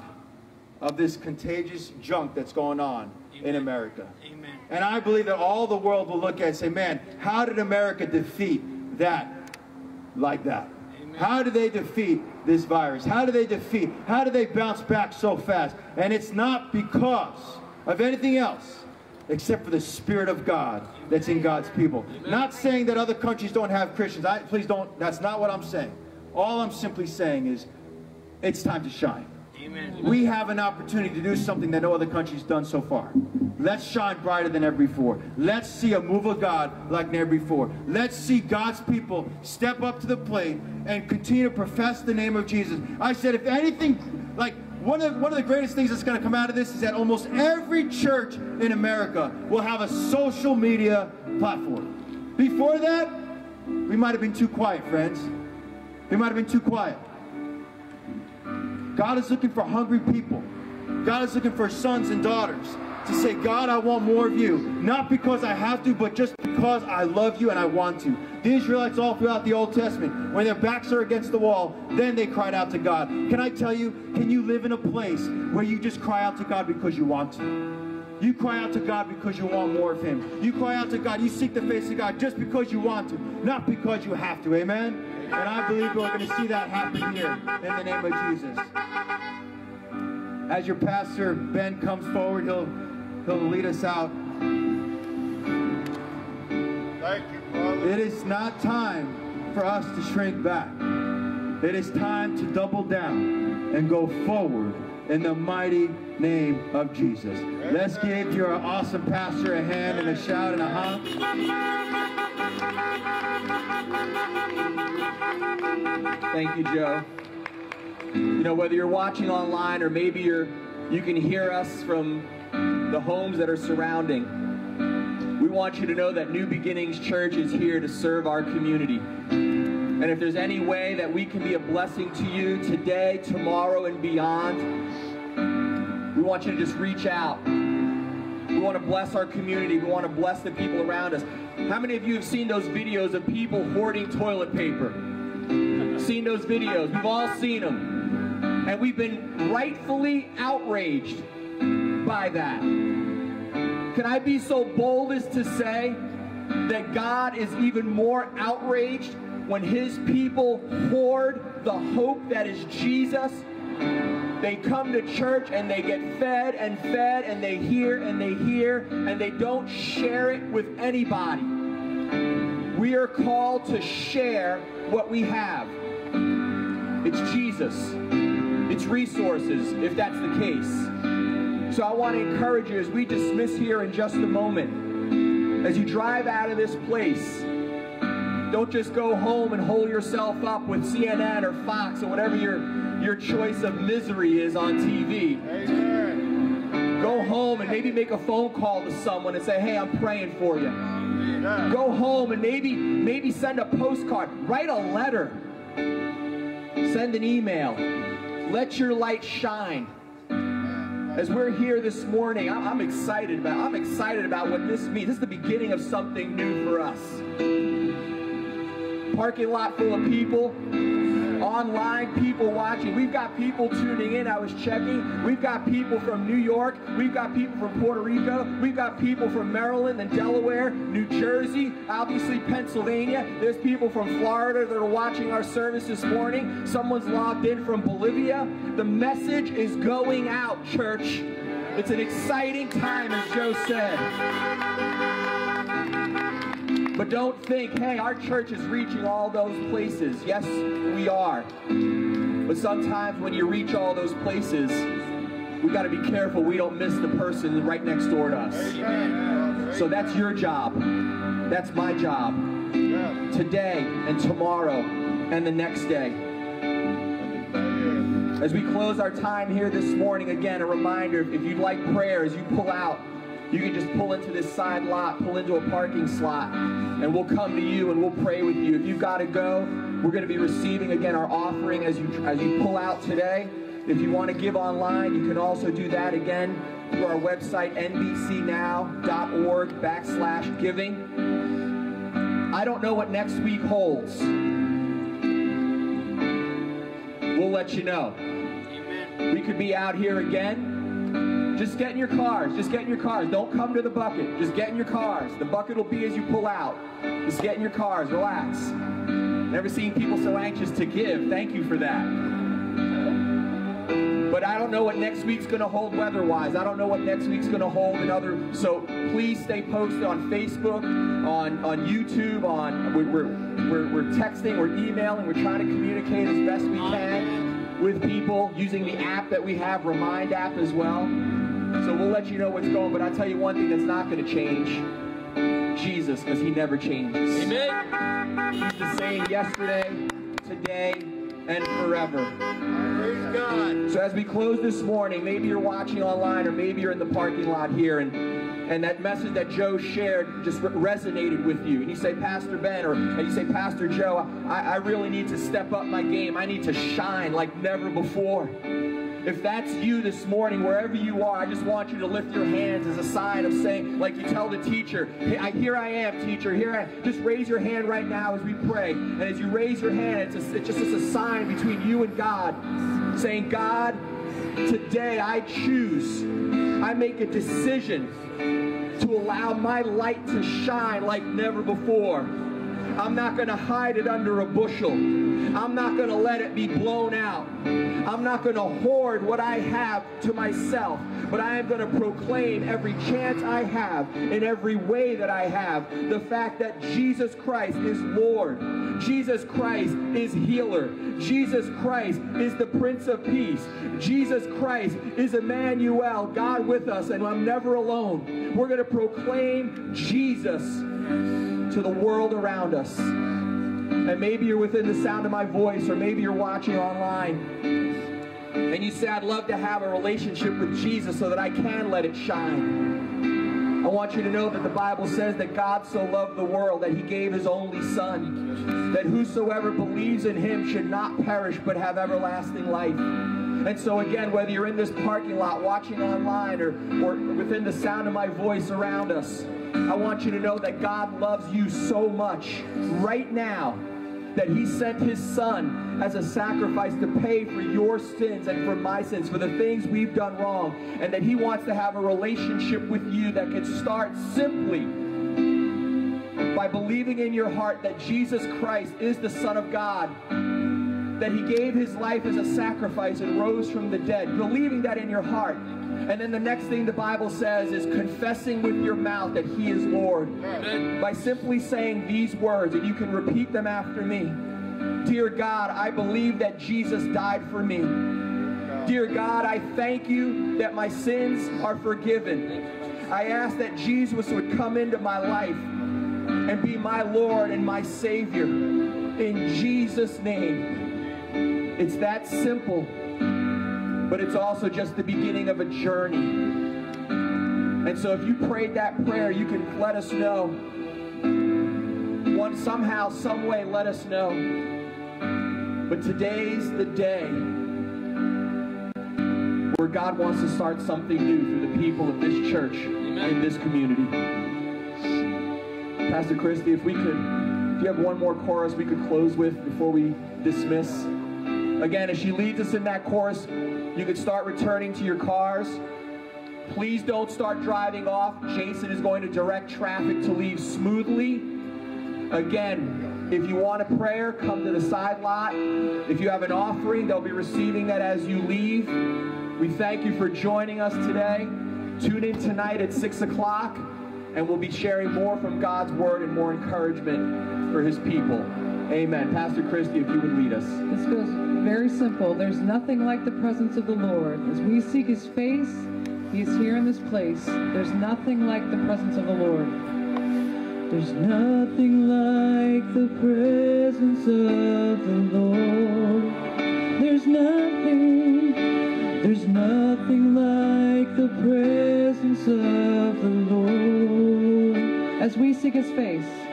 of this contagious junk that's going on in America. Amen. And I believe that all the world will look at and say, man, how did America defeat that like that? How do they defeat this virus? How do they defeat? How do they bounce back so fast? And it's not because of anything else except for the Spirit of God that's in God's people. Not saying that other countries don't have Christians. I, please don't. That's not what I'm saying. All I'm simply saying is it's time to shine. We have an opportunity to do something that no other country's done so far. Let's shine brighter than ever before. Let's see a move of God like never before. Let's see God's people step up to the plate and continue to profess the name of Jesus. I said, if anything, like one of, one of the greatest things that's going to come out of this is that almost every church in America will have a social media platform. Before that, we might have been too quiet, friends. We might have been too quiet. God is looking for hungry people. God is looking for sons and daughters to say, God, I want more of you. Not because I have to, but just because I love you and I want to. The Israelites all throughout the Old Testament, when their backs are against the wall, then they cried out to God. Can I tell you, can you live in a place where you just cry out to God because you want to? You cry out to God because you want more of Him. You cry out to God, you seek the face of God just because you want to, not because you have to. Amen? And I believe we're going to see that happen here in the name of Jesus. As your pastor Ben comes forward, he'll he'll lead us out. Thank you, brother. It is not time for us to shrink back. It is time to double down and go forward in the mighty name of Jesus. Let's give your awesome pastor a hand and a shout and a honk. Thank you, Joe. You know, whether you're watching online or maybe you're you can hear us from the homes that are surrounding. We want you to know that New Beginnings Church is here to serve our community. And if there's any way that we can be a blessing to you today, tomorrow, and beyond, we want you to just reach out. We want to bless our community. We want to bless the people around us. How many of you have seen those videos of people hoarding toilet paper? Seen those videos? We've all seen them. And we've been rightfully outraged by that. Can I be so bold as to say that God is even more outraged when his people hoard the hope that is Jesus? They come to church and they get fed and fed and they hear and they hear and they don't share it with anybody. We are called to share what we have. It's Jesus. It's resources, if that's the case. So I want to encourage you as we dismiss here in just a moment, as you drive out of this place, don't just go home and hold yourself up with CNN or Fox or whatever your, your choice of misery is on TV. Amen. Go home and maybe make a phone call to someone and say, hey, I'm praying for you. Go home and maybe maybe send a postcard. Write a letter. Send an email. Let your light shine. As we're here this morning, I'm excited about I'm excited about what this means. This is the beginning of something new for us. Parking lot full of people, online people watching. We've got people tuning in. I was checking. We've got people from New York. We've got people from Puerto Rico. We've got people from Maryland and Delaware, New Jersey, obviously Pennsylvania. There's people from Florida that are watching our service this morning. Someone's logged in from Bolivia. The message is going out, church. It's an exciting time, as Joe said. But don't think, hey, our church is reaching all those places. Yes, we are. But sometimes when you reach all those places, we got to be careful we don't miss the person right next door to us. So that's your job. That's my job. Today and tomorrow and the next day. As we close our time here this morning, again, a reminder if you'd like prayer as you pull out, you can just pull into this side lot, pull into a parking slot, and we'll come to you and we'll pray with you. If you've got to go, we're going to be receiving again our offering as you as you pull out today. If you want to give online, you can also do that again through our website, nbcnow.org backslash giving. I don't know what next week holds. We'll let you know. We could be out here again. Just get in your cars. Just get in your cars. Don't come to the bucket. Just get in your cars. The bucket will be as you pull out. Just get in your cars. Relax. Never seen people so anxious to give. Thank you for that. But I don't know what next week's going to hold weather-wise. I don't know what next week's going to hold in other. So please stay posted on Facebook, on on YouTube, on we're we're, we're, we're texting, we're emailing, we're trying to communicate as best we can with people using the app that we have, Remind app as well. So we'll let you know what's going. But I'll tell you one thing that's not going to change. Jesus, because he never changes. Amen. He's the same yesterday, today, and forever. Praise God. So as we close this morning, maybe you're watching online or maybe you're in the parking lot here and and that message that Joe shared just resonated with you. And you say, Pastor Ben, or you say, Pastor Joe, I, I really need to step up my game. I need to shine like never before. If that's you this morning, wherever you are, I just want you to lift your hands as a sign of saying, like you tell the teacher, hey, I, here I am, teacher, here I am. Just raise your hand right now as we pray. And as you raise your hand, it's, a, it's just it's a sign between you and God, saying, God, today I choose, I make a decision to allow my light to shine like never before. I'm not going to hide it under a bushel. I'm not going to let it be blown out. I'm not going to hoard what I have to myself, but I am going to proclaim every chance I have, in every way that I have, the fact that Jesus Christ is Lord. Jesus Christ is healer. Jesus Christ is the Prince of Peace. Jesus Christ is Emmanuel, God with us, and I'm never alone. We're going to proclaim Jesus to the world around us. And maybe you're within the sound of my voice, or maybe you're watching online. And you say, I'd love to have a relationship with Jesus so that I can let it shine. I want you to know that the Bible says that God so loved the world that he gave his only Son, that whosoever believes in him should not perish but have everlasting life. And so again, whether you're in this parking lot, watching online, or, or within the sound of my voice around us, I want you to know that God loves you so much right now that he sent his son as a sacrifice to pay for your sins and for my sins, for the things we've done wrong, and that he wants to have a relationship with you that can start simply by believing in your heart that Jesus Christ is the Son of God, that he gave his life as a sacrifice and rose from the dead, believing that in your heart. And then the next thing the Bible says is confessing with your mouth that he is Lord. By simply saying these words, and you can repeat them after me. Dear God, I believe that Jesus died for me. Dear God, I thank you that my sins are forgiven. I ask that Jesus would come into my life and be my Lord and my Savior. In Jesus' name. It's that simple, but it's also just the beginning of a journey. And so if you prayed that prayer, you can let us know. One somehow, some way, let us know. But today's the day where God wants to start something new for the people of this church in this community. Pastor Kristi, if we could, if you have one more chorus we could close with before we dismiss. Again, as she leads us in that chorus, you can start returning to your cars. Please don't start driving off. Jason is going to direct traffic to leave smoothly. Again, if you want a prayer, come to the side lot. If you have an offering, they'll be receiving that as you leave. We thank you for joining us today. Tune in tonight at 6 o'clock, and we'll be sharing more from God's Word and more encouragement for His people. Amen. Pastor Kristi, if you would lead us. This goes very simple. There's nothing like the presence of the Lord. As we seek his face, he is here in this place. There's nothing like the presence of the Lord. There's nothing like the presence of the Lord. There's nothing, there's nothing like the presence of the Lord. As we seek his face,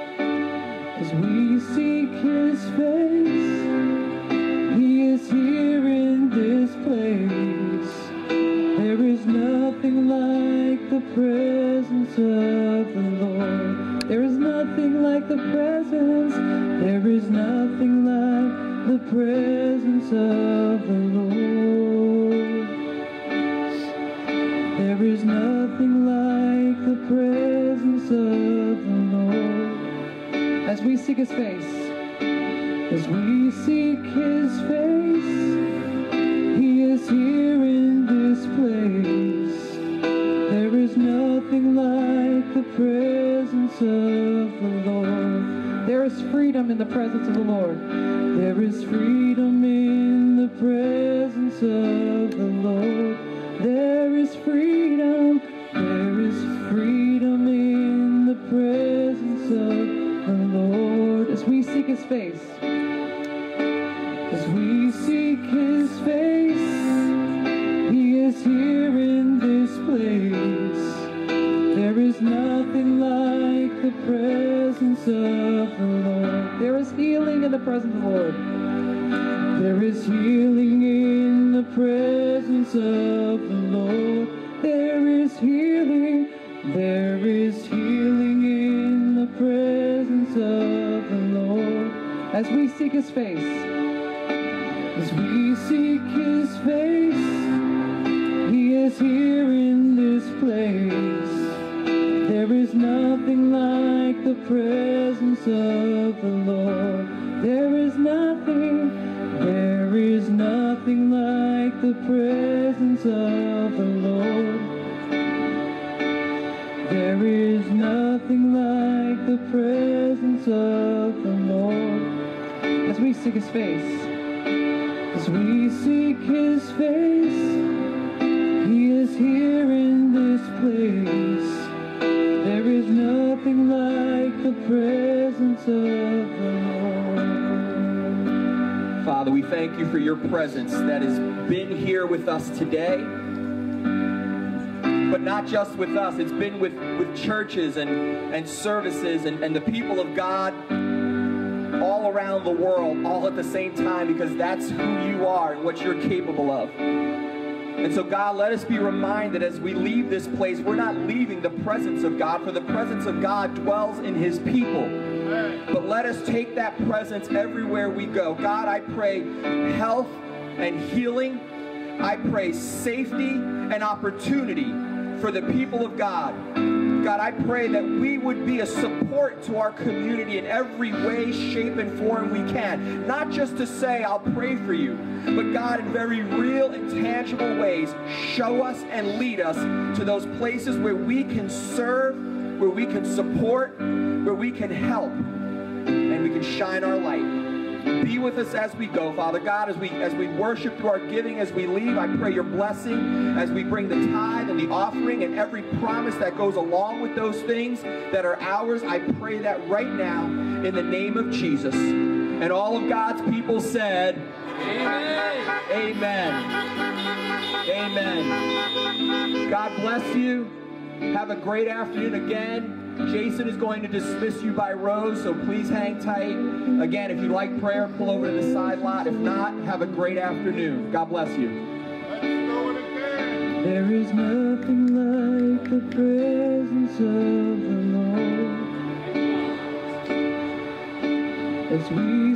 we seek his face, he is here in this place. There is nothing like the presence of the Lord. There is nothing like the presence. There is nothing like the presence of his face, There is nothing like the presence of the Lord. As we seek his face, as we seek his face, he is here in this place. There is nothing like the presence of the Lord. Father, we thank you for your presence that has been here with us today. But not just with us, it's been with, with churches and, and services and, and the people of God all around the world, all at the same time, because that's who you are and what you're capable of. And so, God, let us be reminded as we leave this place, we're not leaving the presence of God, for the presence of God dwells in his people. But let us take that presence everywhere we go. God, I pray health and healing. I pray safety and opportunity for the people of God. God, I pray that we would be a support to our community in every way, shape, and form we can. Not just to say, I'll pray for you, but God, in very real and tangible ways, show us and lead us to those places where we can serve, where we can support, where we can help, and we can shine our light. Be with us as we go, Father God, as we as we worship through our giving, as we leave. I pray your blessing as we bring the tithe and the offering and every promise that goes along with those things that are ours. I pray that right now in the name of Jesus. And all of God's people said, Amen. Amen. Amen. God bless you. Have a great afternoon again. Jason is going to dismiss you by rows, so please hang tight. Again, if you like prayer, pull over to the side lot. If not, have a great afternoon. God bless you. There is nothing like the presence of the Lord as we